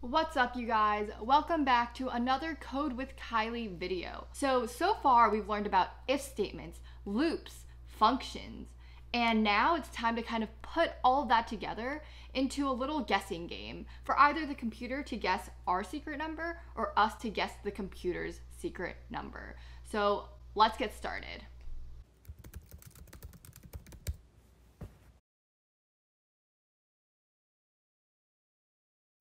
What's up you guys? Welcome back to another Code with Kylie video. So, so far we've learned about if statements, loops, functions, and now it's time to kind of put all of that together into a little guessing game for either the computer to guess our secret number or us to guess the computer's secret number. So let's get started.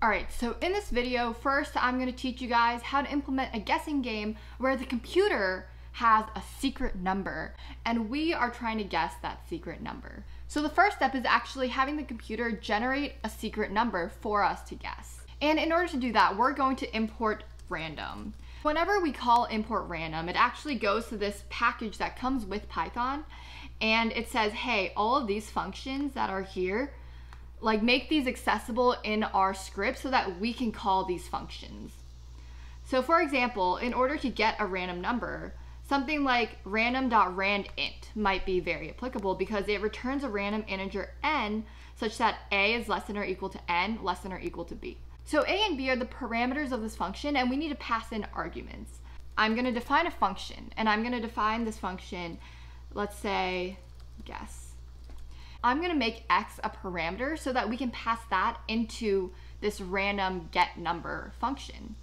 Alright, so in this video, first I'm going to teach you guys how to implement a guessing game where the computer has a secret number and we are trying to guess that secret number. So the first step is actually having the computer generate a secret number for us to guess. And in order to do that, we're going to import random. Whenever we call import random, it actually goes to this package that comes with Python and it says, hey, all of these functions that are here like make these accessible in our script so that we can call these functions. So for example, in order to get a random number, something like random.randint might be very applicable because it returns a random integer n such that a is less than or equal to n, less than or equal to b. So a and b are the parameters of this function and we need to pass in arguments. I'm going to define a function and I'm going to define this function, let's say guess. I'm gonna make x a parameter so that we can pass that into this random get number function.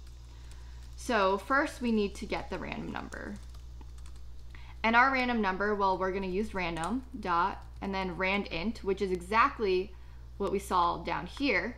So first we need to get the random number. And our random number, well, we're gonna use random dot and then rand int, which is exactly what we saw down here.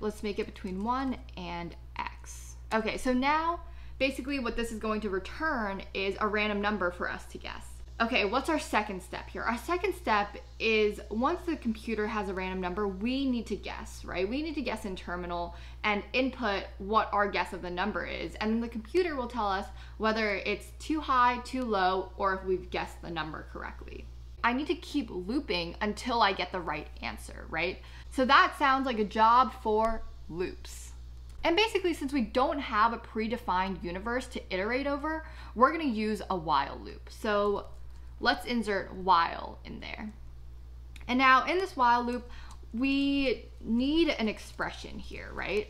Let's make it between one and x. Okay, so now basically what this is going to return is a random number for us to guess. Okay, what's our second step here? Our second step is once the computer has a random number, we need to guess, right? We need to guess in terminal and input what our guess of the number is. And then the computer will tell us whether it's too high, too low, or if we've guessed the number correctly. I need to keep looping until I get the right answer, right? So that sounds like a job for loops. And basically, since we don't have a predefined universe to iterate over, we're gonna use a while loop. So let's insert while in there. And now in this while loop, we need an expression here, right?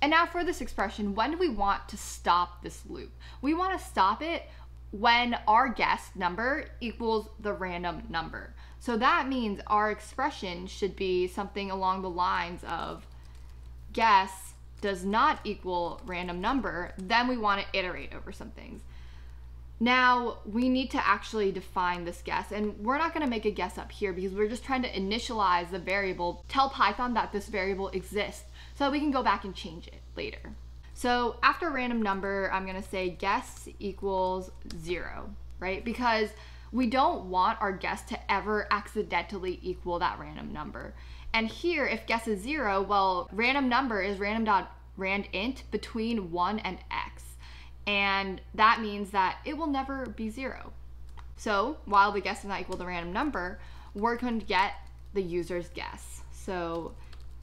And now for this expression, when do we want to stop this loop? We want to stop it when our guess number equals the random number. So that means our expression should be something along the lines of guess does not equal random number, then we want to iterate over some things. Now we need to actually define this guess and we're not gonna make a guess up here because we're just trying to initialize the variable, tell Python that this variable exists so that we can go back and change it later. So after random number, I'm gonna say guess equals zero, right? Because we don't want our guess to ever accidentally equal that random number. And here, if guess is zero, well, random number is random dot rand int between one and x and that means that it will never be zero. So while the guess is not equal to random number, we're going to get the user's guess. So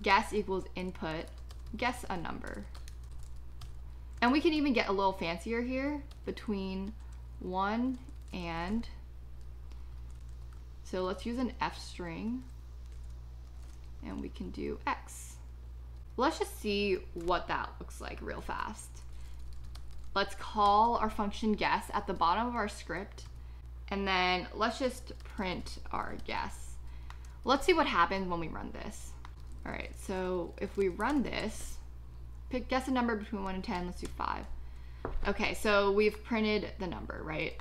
guess equals input, guess a number. And we can even get a little fancier here between one and, so let's use an F string and we can do X. Let's just see what that looks like real fast. Let's call our function guess at the bottom of our script. And then let's just print our guess. Let's see what happens when we run this. All right, so if we run this, pick guess a number between one and 10, let's do five. Okay, so we've printed the number, right?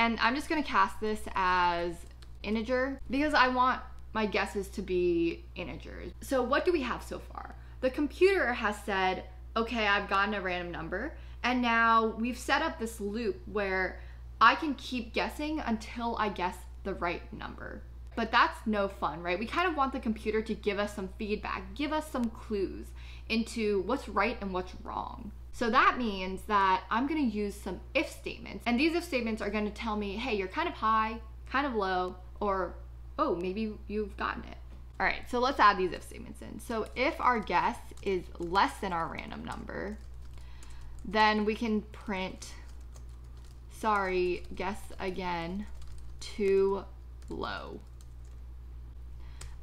And I'm just gonna cast this as integer because I want my guesses to be integers. So what do we have so far? The computer has said, okay, I've gotten a random number and now we've set up this loop where I can keep guessing until I guess the right number. But that's no fun, right? We kind of want the computer to give us some feedback, give us some clues into what's right and what's wrong. So that means that I'm gonna use some if statements. And these if statements are gonna tell me, hey, you're kind of high, kind of low, or oh, maybe you've gotten it. All right, so let's add these if statements in. So if our guess is less than our random number, then we can print, sorry, guess again, too low.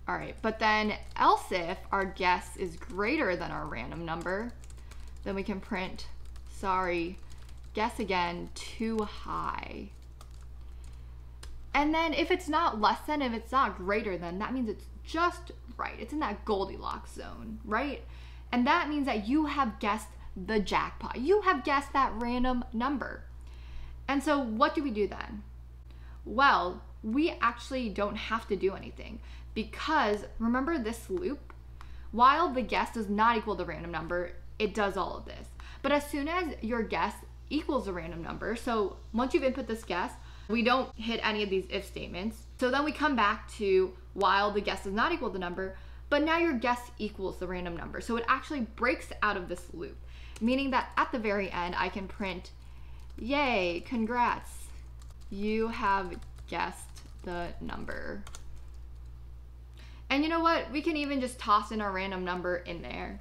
All right, but then else if our guess is greater than our random number, then we can print, sorry, guess again, too high. And then if it's not less than, if it's not greater than, that means it's just right. It's in that Goldilocks zone, right? And that means that you have guessed the jackpot. You have guessed that random number. And so what do we do then? Well, we actually don't have to do anything because remember this loop? While the guess does not equal the random number, it does all of this. But as soon as your guess equals a random number, so once you've input this guess, we don't hit any of these if statements. So then we come back to while the guess does not equal the number, but now your guess equals the random number. So it actually breaks out of this loop, meaning that at the very end, I can print, yay, congrats, you have guessed the number. And you know what? We can even just toss in our random number in there.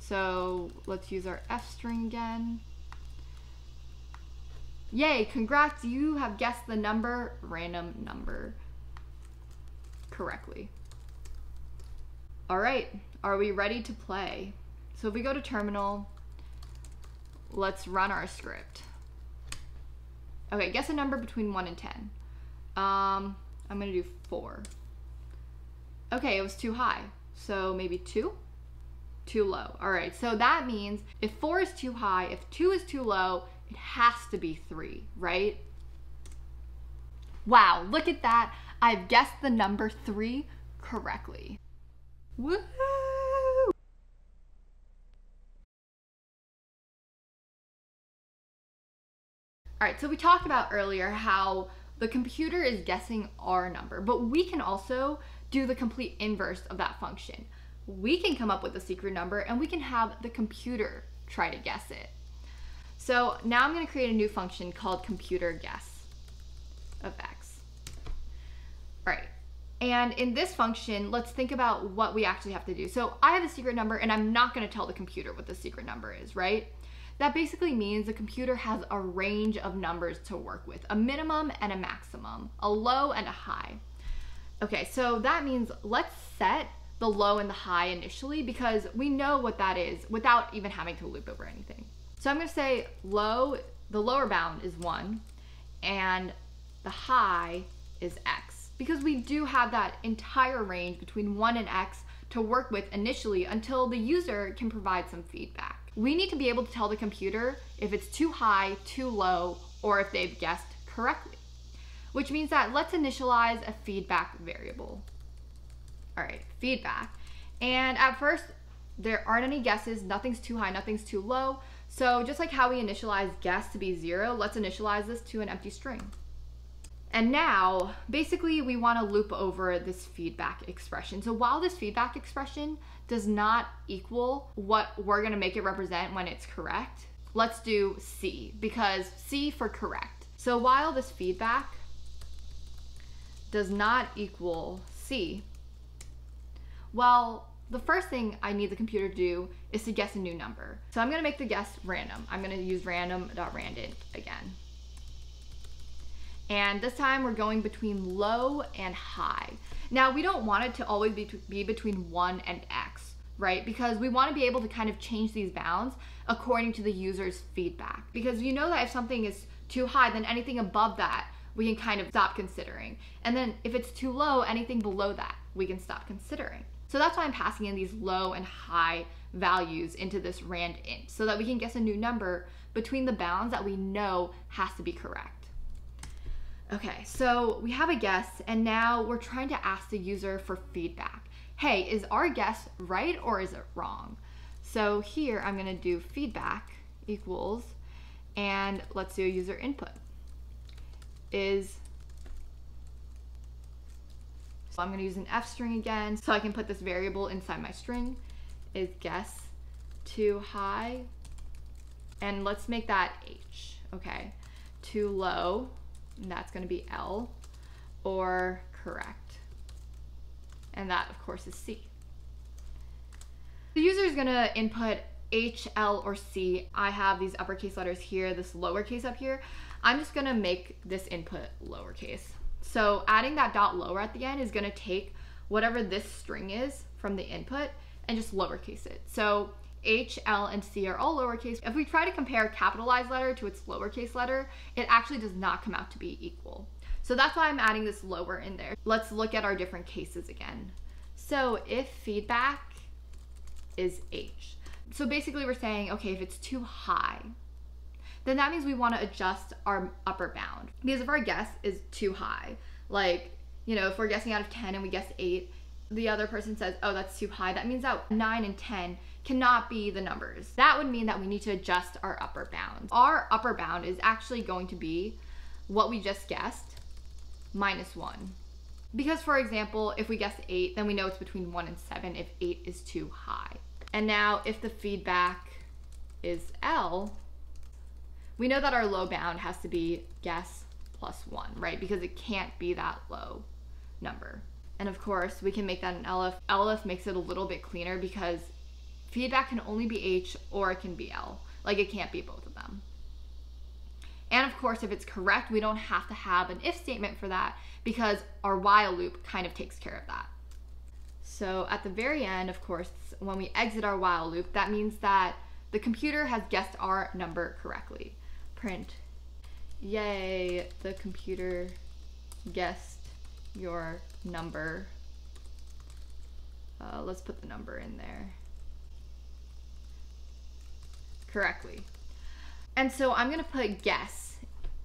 So let's use our F string again. Yay, congrats, you have guessed the number, random number, correctly. All right, are we ready to play? So if we go to terminal, let's run our script. Okay, guess a number between 1 and 10. Um, I'm going to do 4. Okay, it was too high. So maybe 2? Too low. All right, so that means if 4 is too high, if 2 is too low, it has to be 3, right? Wow, look at that. I've guessed the number 3 correctly. Woo! All right, so we talked about earlier how the computer is guessing our number, but we can also do the complete inverse of that function. We can come up with a secret number and we can have the computer try to guess it. So now I'm gonna create a new function called computer guess of x. All right, and in this function, let's think about what we actually have to do. So I have a secret number and I'm not gonna tell the computer what the secret number is, right? That basically means the computer has a range of numbers to work with, a minimum and a maximum, a low and a high. Okay, so that means let's set the low and the high initially because we know what that is without even having to loop over anything. So I'm gonna say low, the lower bound is one and the high is x because we do have that entire range between one and x to work with initially until the user can provide some feedback we need to be able to tell the computer if it's too high, too low, or if they've guessed correctly. Which means that let's initialize a feedback variable. All right, feedback. And at first, there aren't any guesses, nothing's too high, nothing's too low. So just like how we initialize guess to be zero, let's initialize this to an empty string. And now, basically, we want to loop over this feedback expression. So while this feedback expression does not equal what we're going to make it represent when it's correct, let's do C because C for correct. So while this feedback does not equal C, well, the first thing I need the computer to do is to guess a new number. So I'm going to make the guess random. I'm going to use random.randint again. And this time we're going between low and high. Now we don't want it to always be, be between one and X, right? Because we wanna be able to kind of change these bounds according to the user's feedback. Because you know that if something is too high, then anything above that, we can kind of stop considering. And then if it's too low, anything below that, we can stop considering. So that's why I'm passing in these low and high values into this rand int so that we can guess a new number between the bounds that we know has to be correct. Okay, so we have a guess and now we're trying to ask the user for feedback. Hey, is our guess right or is it wrong? So here I'm gonna do feedback equals, and let's do a user input. Is, so I'm gonna use an F string again so I can put this variable inside my string. Is guess too high? And let's make that H, okay. Too low, and that's going to be L, or correct. And that, of course, is C. The user is going to input H, L, or C. I have these uppercase letters here, this lowercase up here. I'm just going to make this input lowercase. So adding that dot lower at the end is gonna take whatever this string is from the input and just lowercase it. So H, L, and C are all lowercase. If we try to compare a capitalized letter to its lowercase letter, it actually does not come out to be equal. So that's why I'm adding this lower in there. Let's look at our different cases again. So if feedback is H, so basically we're saying, okay, if it's too high, then that means we want to adjust our upper bound. Because if our guess is too high, like, you know, if we're guessing out of 10 and we guess 8, the other person says, oh, that's too high, that means that 9 and 10 cannot be the numbers. That would mean that we need to adjust our upper bound. Our upper bound is actually going to be what we just guessed minus 1. Because, for example, if we guess 8, then we know it's between 1 and 7 if 8 is too high. And now, if the feedback is L, we know that our low bound has to be guess plus 1, right? Because it can't be that low number. And of course, we can make that an elif. elif makes it a little bit cleaner because feedback can only be H or it can be L. Like it can't be both of them. And of course, if it's correct, we don't have to have an if statement for that because our while loop kind of takes care of that. So at the very end, of course, when we exit our while loop, that means that the computer has guessed our number correctly. Print, yay, the computer guessed your number. Uh, let's put the number in there correctly. And so I'm gonna put guess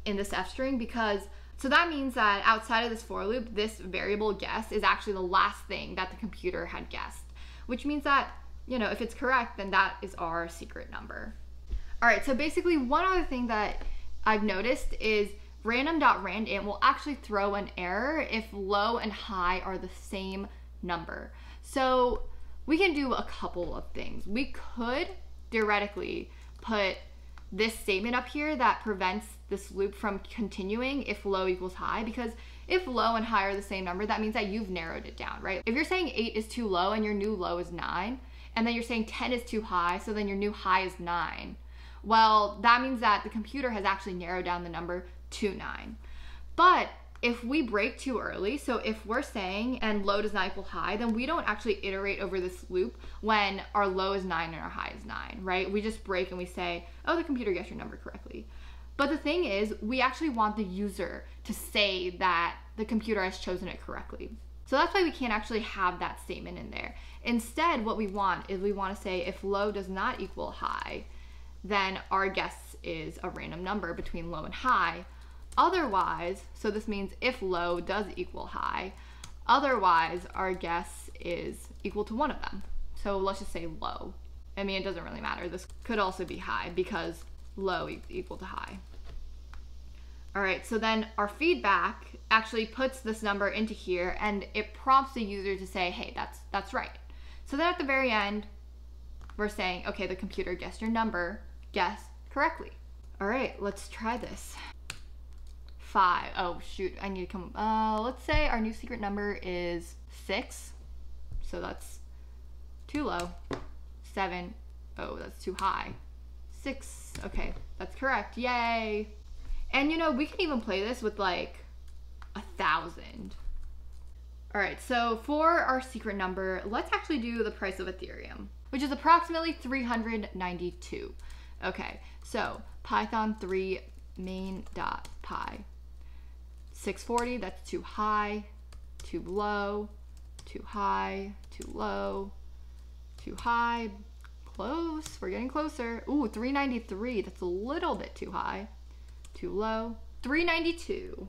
in this f string because so that means that outside of this for loop, this variable guess is actually the last thing that the computer had guessed, which means that, you know, if it's correct, then that is our secret number. All right, so basically one other thing that I've noticed is random.randint will actually throw an error if low and high are the same number. So we can do a couple of things. We could theoretically put this statement up here that prevents this loop from continuing if low equals high because if low and high are the same number, that means that you've narrowed it down, right? If you're saying 8 is too low and your new low is 9, and then you're saying 10 is too high, so then your new high is 9, well, that means that the computer has actually narrowed down the number to 9. But if we break too early, so if we're saying and low does not equal high, then we don't actually iterate over this loop when our low is nine and our high is nine, right? We just break and we say, oh, the computer guessed your number correctly. But the thing is, we actually want the user to say that the computer has chosen it correctly. So that's why we can't actually have that statement in there. Instead, what we want is we want to say if low does not equal high, then our guess is a random number between low and high, Otherwise, so this means if low does equal high, otherwise our guess is equal to one of them. So let's just say low. I mean, it doesn't really matter. This could also be high because low equal to high. All right, so then our feedback actually puts this number into here and it prompts the user to say, hey, that's, that's right. So then at the very end, we're saying, okay, the computer guessed your number, guess correctly. All right, let's try this five. Oh shoot, I need to come. Uh, let's say our new secret number is six. So that's too low. Seven. Oh, that's too high. Six. Okay, that's correct. Yay. And you know, we can even play this with like a thousand. All right, so for our secret number, let's actually do the price of Ethereum, which is approximately 392. Okay, so Python 3 main.py 640, that's too high, too low, too high, too low, too high, close, we're getting closer. Ooh, 393, that's a little bit too high, too low, 392.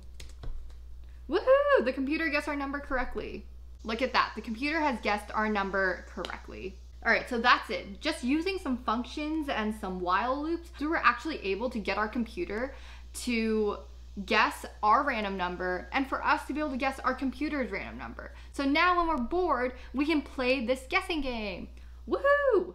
Woohoo, the computer guessed our number correctly. Look at that, the computer has guessed our number correctly. All right, so that's it. Just using some functions and some while loops, we were actually able to get our computer to guess our random number and for us to be able to guess our computer's random number. So now when we're bored, we can play this guessing game. Woohoo!